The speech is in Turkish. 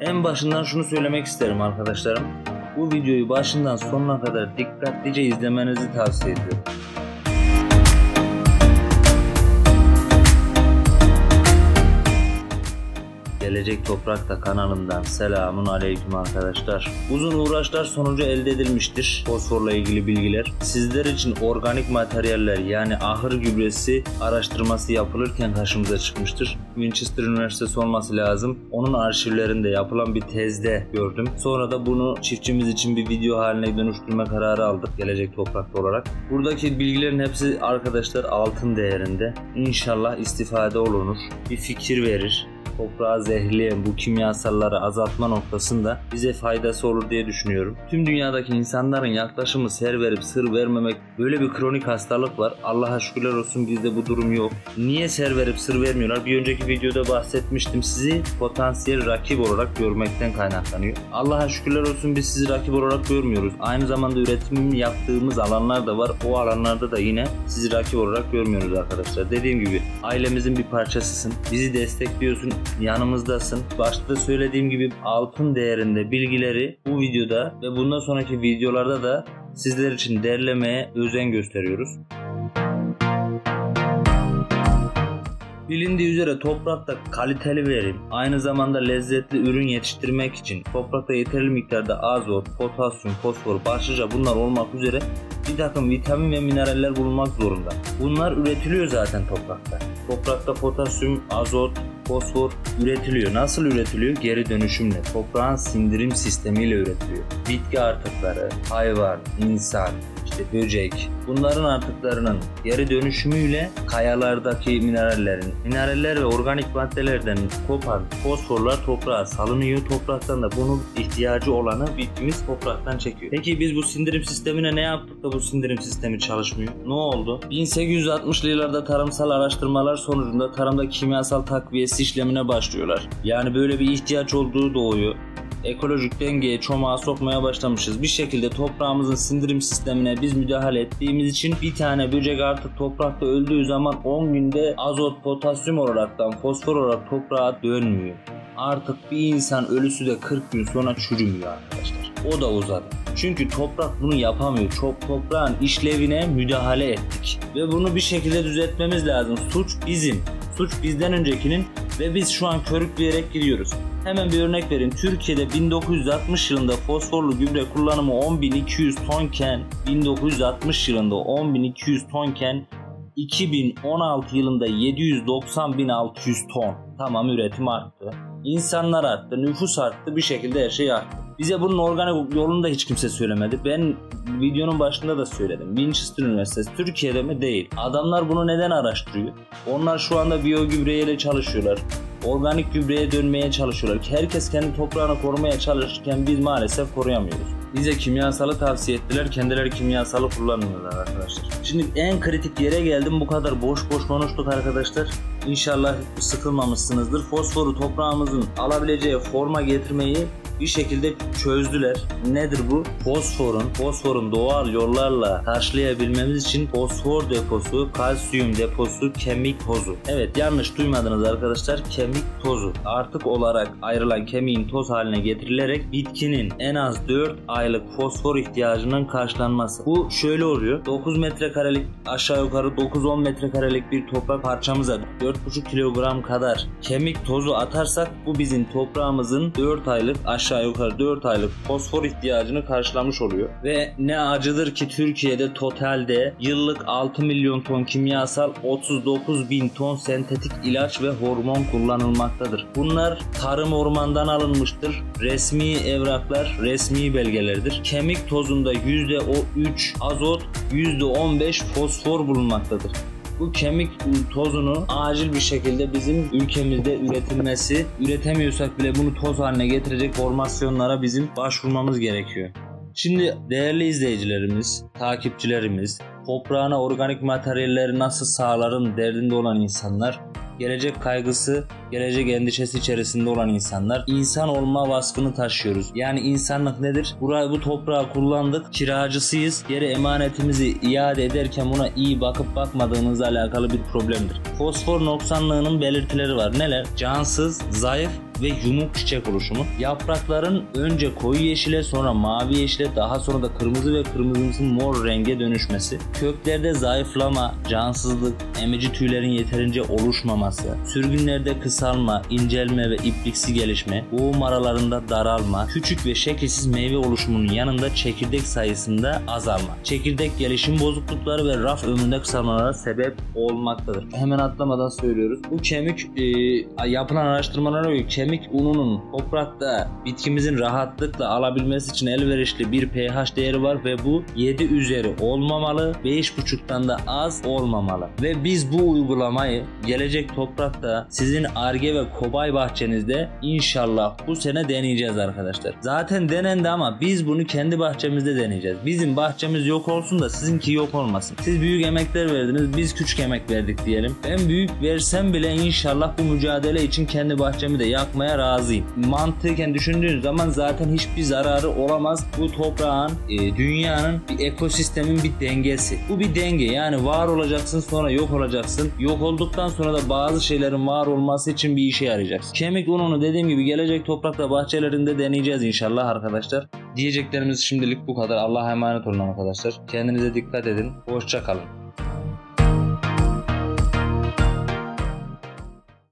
En başından şunu söylemek isterim arkadaşlarım. Bu videoyu başından sonuna kadar dikkatlice izlemenizi tavsiye ediyorum. Gelecek Toprakta kanalından selamun aleyküm arkadaşlar. Uzun uğraşlar sonucu elde edilmiştir fosforla ilgili bilgiler. Sizler için organik materyaller yani ahır gübresi araştırması yapılırken karşımıza çıkmıştır. Winchester Üniversitesi olması lazım. Onun arşivlerinde yapılan bir tezde gördüm. Sonra da bunu çiftçimiz için bir video haline dönüştürme kararı aldık Gelecek Toprakta olarak. Buradaki bilgilerin hepsi arkadaşlar altın değerinde. İnşallah istifade olunur. Bir fikir verir toprağı zehirleyen bu kimyasalları azaltma noktasında bize faydası olur diye düşünüyorum. Tüm dünyadaki insanların yaklaşımı ser verip sır vermemek böyle bir kronik hastalık var. Allah'a şükürler olsun bizde bu durum yok. Niye ser verip sır vermiyorlar? Bir önceki videoda bahsetmiştim. Sizi potansiyel rakip olarak görmekten kaynaklanıyor. Allah'a şükürler olsun biz sizi rakip olarak görmüyoruz. Aynı zamanda üretimini yaptığımız alanlar da var. O alanlarda da yine sizi rakip olarak görmüyoruz arkadaşlar. Dediğim gibi ailemizin bir parçasısın. Bizi destekliyorsun yanımızdasın. Başta söylediğim gibi altın değerinde bilgileri bu videoda ve bundan sonraki videolarda da sizler için derlemeye özen gösteriyoruz. Bilindiği üzere toprakta kaliteli verim, aynı zamanda lezzetli ürün yetiştirmek için toprakta yeterli miktarda azot, potasyum, fosfor, başlıca bunlar olmak üzere bir takım vitamin ve mineraller bulunmak zorunda. Bunlar üretiliyor zaten toprakta. Toprakta potasyum, azot, fosfor üretiliyor. Nasıl üretiliyor? Geri dönüşümle, toprağın sindirim sistemiyle üretiliyor. Bitki artıkları, hayvan, insan, işte böcek bunların artıklarının geri dönüşümüyle kayalardaki minerallerin, mineraller ve organik maddelerden kopan fosforlar toprağa salınıyor. Topraktan da bunun ihtiyacı olanı bitkimiz topraktan çekiyor. Peki biz bu sindirim sistemine ne yaptık da bu sindirim sistemi çalışmıyor? Ne oldu? 1860'lı yıllarda tarımsal araştırmalar sonucunda tarımda kimyasal takviyesi işlemine başlıyorlar. Yani böyle bir ihtiyaç olduğu doğuyor ekolojik dengeye çomağa sokmaya başlamışız. Bir şekilde toprağımızın sindirim sistemine biz müdahale ettiğimiz için bir tane böcek artık toprakta öldüğü zaman 10 günde azot, potasyum olaraktan fosfor olarak toprağa dönmüyor. Artık bir insan ölüsü de 40 gün sonra çürümüyor arkadaşlar. O da uzadı. Çünkü toprak bunu yapamıyor. Çok toprağın işlevine müdahale ettik. Ve bunu bir şekilde düzeltmemiz lazım. Suç bizim. Suç bizden öncekinin ve biz şu an körükleyerek gidiyoruz. Hemen bir örnek vereyim. Türkiye'de 1960 yılında fosforlu gübre kullanımı 10.200 tonken 1960 yılında 10.200 tonken 2016 yılında 790.600 ton. Tamam üretim arttı. İnsanlar arttı, nüfus arttı, bir şekilde her şey arttı. Bize bunun organik yolunu da hiç kimse söylemedi. Ben videonun başında da söyledim. Winchester Üniversitesi Türkiye'de mi? Değil. Adamlar bunu neden araştırıyor? Onlar şu anda biyo gübreyle çalışıyorlar. Organik gübreye dönmeye çalışıyorlar. Herkes kendi toprağını korumaya çalışırken biz maalesef koruyamıyoruz. Bize kimyasalı tavsiye ettiler. Kendileri kimyasalı kullanmıyorlar arkadaşlar. Şimdi en kritik yere geldim. Bu kadar boş boş konuştuk arkadaşlar. İnşallah sıkılmamışsınızdır. Fosforu toprağımızın alabileceği forma getirmeyi bir şekilde çözdüler. Nedir bu? Fosforun, fosforun doğal yollarla karşılayabilmemiz için fosfor deposu, kalsiyum deposu, kemik tozu. Evet yanlış duymadınız arkadaşlar. Kemik tozu. Artık olarak ayrılan kemiğin toz haline getirilerek bitkinin en az 4 aylık fosfor ihtiyacının karşılanması. Bu şöyle oluyor. 9 metrekarelik aşağı yukarı 9-10 metrekarelik bir toprak parçamıza 4,5 kilogram kadar kemik tozu atarsak bu bizim toprağımızın 4 aylık aşağı yukarı 4 aylık fosfor ihtiyacını karşılamış oluyor. Ve ne acıdır ki Türkiye'de totalde yıllık 6 milyon ton kimyasal 39 bin ton sentetik ilaç ve hormon kullanılmaktadır. Bunlar tarım ormandan alınmıştır. Resmi evraklar, resmi belgelerdir. Kemik tozunda %3 azot, %15 fosfor bulunmaktadır bu kemik tozunu acil bir şekilde bizim ülkemizde üretilmesi, üretemiyorsak bile bunu toz haline getirecek formasyonlara bizim başvurmamız gerekiyor. Şimdi değerli izleyicilerimiz, takipçilerimiz, toprağına organik materyalleri nasıl sağlarım derdinde olan insanlar gelecek kaygısı, gelecek endişesi içerisinde olan insanlar insan olma vasfını taşıyoruz. Yani insanlık nedir? Burayı bu toprağı kullandık, kiracısıyız. Geri emanetimizi iade ederken buna iyi bakıp bakmadığımızla alakalı bir problemdir. Fosfor noksanlığının belirtileri var. Neler? Cansız, zayıf ve yumuk çiçek oluşumu. Yaprakların önce koyu yeşile sonra mavi yeşile daha sonra da kırmızı ve kırmızımsı mor renge dönüşmesi. Köklerde zayıflama, cansızlık, emici tüylerin yeterince oluşmaması, sürgünlerde kısalma, incelme ve ipliksi gelişme, boğum aralarında daralma, küçük ve şekilsiz meyve oluşumunun yanında çekirdek sayısında azalma. Çekirdek gelişim bozuklukları ve raf ömründe kısalmalara sebep olmaktadır. Hemen atlamadan söylüyoruz. Bu kemik e, yapılan araştırmalara göre kemik ununun toprakta bitkimizin rahatlıkla alabilmesi için elverişli bir pH değeri var ve bu 7 üzeri olmamalı, 5.5'tan da az olmamalı. Ve biz bu uygulamayı gelecek toprakta sizin arge ve kobay bahçenizde inşallah bu sene deneyeceğiz arkadaşlar. Zaten denendi ama biz bunu kendi bahçemizde deneyeceğiz. Bizim bahçemiz yok olsun da sizinki yok olmasın. Siz büyük emekler verdiniz, biz küçük emek verdik diyelim. Ben büyük versem bile inşallah bu mücadele için kendi bahçemi de yakmaya razıyım. Mantıken düşündüğün zaman zaten hiçbir zararı olamaz. Bu toprağın, e, dünyanın, bir ekosistemin bir dengesi. Bu bir denge yani var olacaksın sonra yok olacaksın. Yok olduktan sonra da bazı şeylerin var olması için bir işe yarayacaksın. Kemik ununu dediğim gibi gelecek toprakta bahçelerinde deneyeceğiz inşallah arkadaşlar. Diyeceklerimiz şimdilik bu kadar. Allah'a emanet olun arkadaşlar. Kendinize dikkat edin. Hoşça kalın.